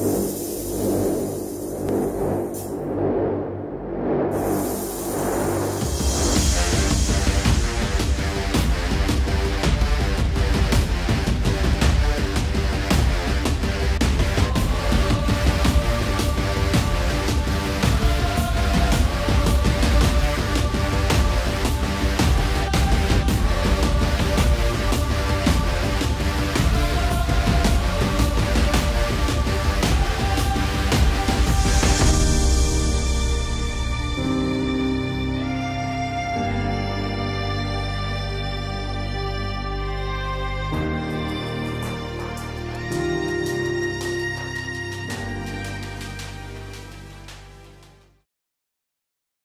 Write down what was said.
you.